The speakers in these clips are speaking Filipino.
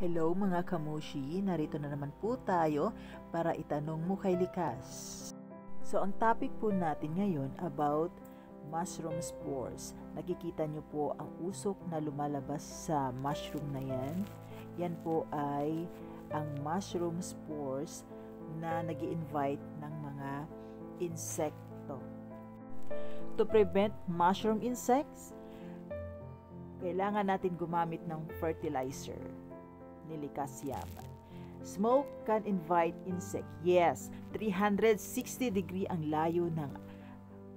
Hello mga kamushi, narito na naman po tayo para itanong mo kay Likas. So ang topic po natin ngayon about mushroom spores. Nakikita nyo po ang usok na lumalabas sa mushroom na yan. Yan po ay ang mushroom spores na nag invite ng mga insekto. To prevent mushroom insects, kailangan natin gumamit ng fertilizer nilikas yaman. Smoke can invite insect. Yes, 360 degree ang layo ng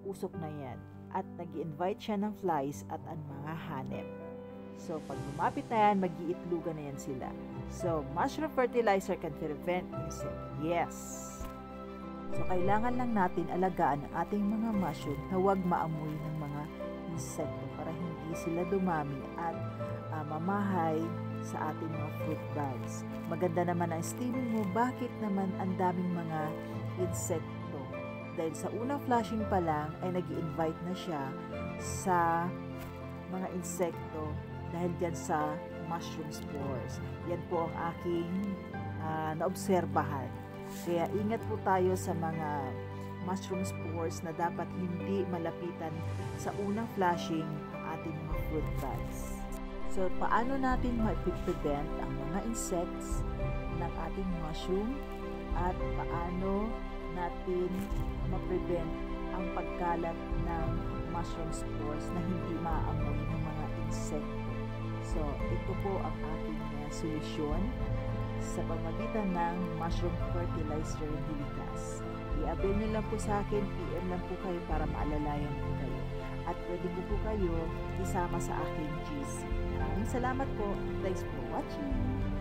usok na yan. At nag invite siya ng flies at ang mga hanep. So, pag lumapit na yan, mag-iitlugan na yan sila. So, mushroom fertilizer can prevent insect. Yes. So, kailangan lang natin alagaan ang ating mga mushroom na huwag maamoy ng mga insekto para hindi sila dumami at uh, mamahay sa ating mga fruit bags. Maganda naman ang steaming mo, bakit naman ang daming mga insekto? Dahil sa unang flashing pa lang ay nag invite na siya sa mga insekto dahil dyan sa mushroom spores. Yan po ang aking uh, naobserbahan. Kaya ingat po tayo sa mga mushroom spores na dapat hindi malapitan sa unang flashing ating mga fruit bags. So, paano natin ma-prevent ang mga insects ng ating mushroom at paano natin ma-prevent ang pagkalat ng mushroom spores na hindi maaamoy ng mga insekto. So, ito po ang aking uh, solusyon sa pamagitan ng mushroom fertilizer diligas. I-avail nyo lang po sa akin, PM lang po kayo para maalalayan po kayo. At pwede po po kayo isama sa aking GC. Maraming salamat po. Thanks for watching.